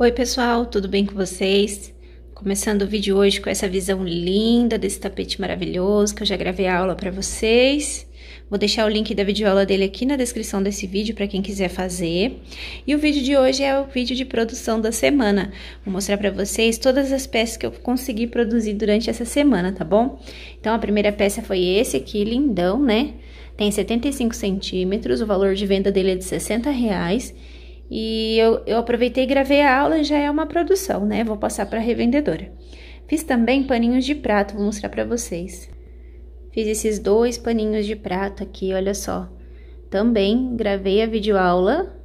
Oi pessoal, tudo bem com vocês? Começando o vídeo hoje com essa visão linda desse tapete maravilhoso que eu já gravei a aula para vocês. Vou deixar o link da videoaula dele aqui na descrição desse vídeo para quem quiser fazer. E o vídeo de hoje é o vídeo de produção da semana. Vou mostrar para vocês todas as peças que eu consegui produzir durante essa semana, tá bom? Então, a primeira peça foi esse aqui, lindão, né? Tem 75 centímetros, o valor de venda dele é de 60 reais. E eu, eu aproveitei e gravei a aula já é uma produção, né? Vou passar para a revendedora. Fiz também paninhos de prato, vou mostrar para vocês. Fiz esses dois paninhos de prato aqui, olha só. Também gravei a videoaula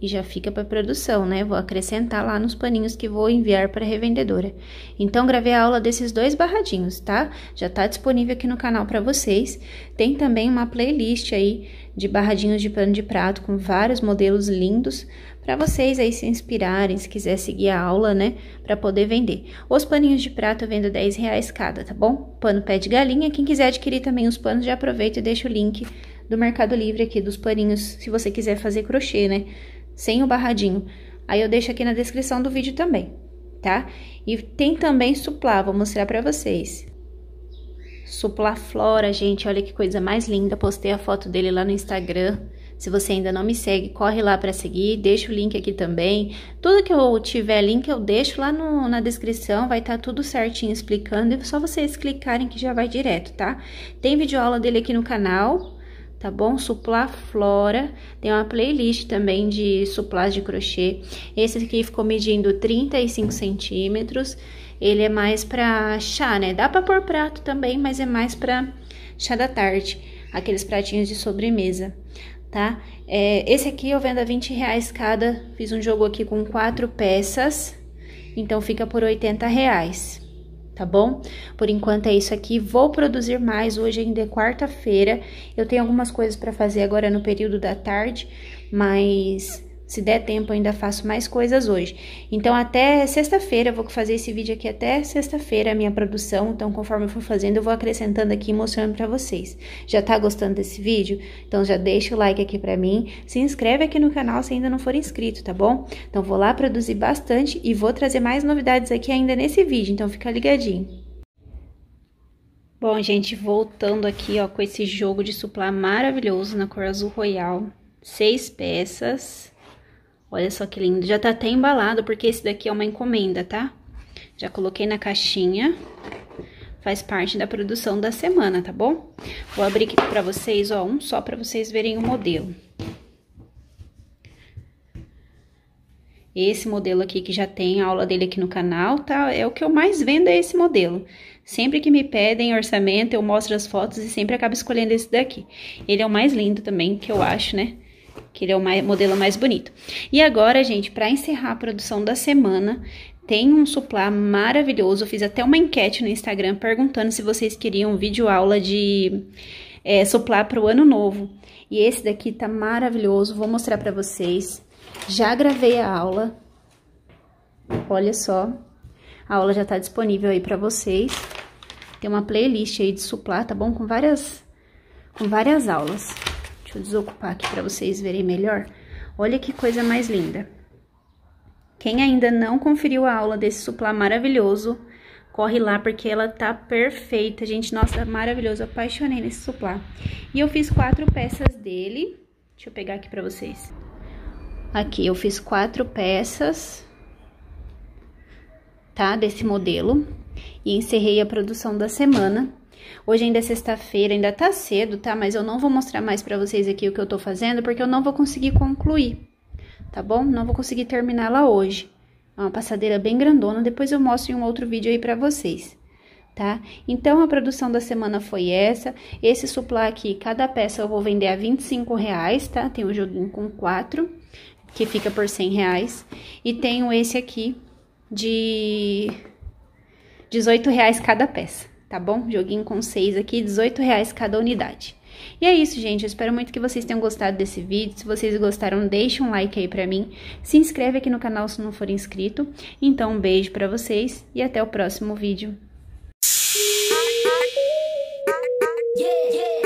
e já fica para produção, né? Vou acrescentar lá nos paninhos que vou enviar para revendedora. Então, gravei a aula desses dois barradinhos, tá? Já tá disponível aqui no canal para vocês. Tem também uma playlist aí de barradinhos de pano de prato com vários modelos lindos para vocês aí se inspirarem, se quiser seguir a aula, né? Para poder vender. Os paninhos de prato eu vendo 10 reais cada, tá bom? Pano pé de galinha. Quem quiser adquirir também os panos, já aproveita e deixa o link do Mercado Livre aqui dos paninhos, se você quiser fazer crochê, né? Sem o barradinho. Aí eu deixo aqui na descrição do vídeo também, tá? E tem também suplá, vou mostrar pra vocês. Suplá Flora, gente, olha que coisa mais linda. Postei a foto dele lá no Instagram. Se você ainda não me segue, corre lá para seguir, deixa o link aqui também. Tudo que eu tiver link, eu deixo lá no, na descrição, vai estar tá tudo certinho explicando. E só vocês clicarem que já vai direto, tá? Tem vídeo aula dele aqui no canal, tá bom? Suplá Flora, tem uma playlist também de suplás de crochê. Esse aqui ficou medindo 35 centímetros, ele é mais pra chá, né? Dá pra pôr prato também, mas é mais pra chá da tarde, aqueles pratinhos de sobremesa, tá? É, esse aqui eu vendo a 20 reais cada, fiz um jogo aqui com quatro peças, então fica por 80 reais tá bom? Por enquanto é isso aqui. Vou produzir mais. Hoje ainda é quarta-feira. Eu tenho algumas coisas para fazer agora no período da tarde, mas se der tempo, ainda faço mais coisas hoje. Então, até sexta-feira, vou fazer esse vídeo aqui até sexta-feira, a minha produção. Então, conforme eu for fazendo, eu vou acrescentando aqui e mostrando pra vocês. Já tá gostando desse vídeo? Então, já deixa o like aqui pra mim. Se inscreve aqui no canal se ainda não for inscrito, tá bom? Então, vou lá produzir bastante e vou trazer mais novidades aqui ainda nesse vídeo. Então, fica ligadinho. Bom, gente, voltando aqui, ó, com esse jogo de suplá maravilhoso na cor azul royal. Seis peças Olha só que lindo. Já tá até embalado, porque esse daqui é uma encomenda, tá? Já coloquei na caixinha. Faz parte da produção da semana, tá bom? Vou abrir aqui pra vocês, ó, um só pra vocês verem o modelo. Esse modelo aqui que já tem aula dele aqui no canal, tá? É o que eu mais vendo é esse modelo. Sempre que me pedem orçamento, eu mostro as fotos e sempre acabo escolhendo esse daqui. Ele é o mais lindo também, que eu acho, né? Que ele é o mais, modelo mais bonito. E agora, gente, para encerrar a produção da semana, tem um suplá maravilhoso. Eu fiz até uma enquete no Instagram perguntando se vocês queriam vídeo aula de é, suplá para o ano novo. E esse daqui tá maravilhoso, vou mostrar para vocês. Já gravei a aula. Olha só. A aula já tá disponível aí para vocês. Tem uma playlist aí de suplá, tá bom? Com várias, com várias aulas. Deixa eu desocupar aqui para vocês verem melhor. Olha que coisa mais linda. Quem ainda não conferiu a aula desse suplá maravilhoso, corre lá porque ela tá perfeita, gente. Nossa, maravilhoso, apaixonei nesse suplá. E eu fiz quatro peças dele. Deixa eu pegar aqui pra vocês. Aqui, eu fiz quatro peças, tá? Desse modelo. E encerrei a produção da semana. Hoje ainda é sexta-feira, ainda tá cedo, tá? Mas eu não vou mostrar mais pra vocês aqui o que eu tô fazendo, porque eu não vou conseguir concluir, tá bom? Não vou conseguir terminá-la hoje. É uma passadeira bem grandona, depois eu mostro em um outro vídeo aí pra vocês, tá? Então, a produção da semana foi essa. Esse suplá aqui, cada peça eu vou vender a 25 reais, tá? Tem o joguinho com quatro, que fica por 100 reais. E tenho esse aqui de 18 reais cada peça tá bom? Joguinho com seis aqui, 18 reais cada unidade. E é isso, gente. Eu espero muito que vocês tenham gostado desse vídeo. Se vocês gostaram, deixa um like aí pra mim. Se inscreve aqui no canal se não for inscrito. Então, um beijo pra vocês e até o próximo vídeo. Yeah, yeah.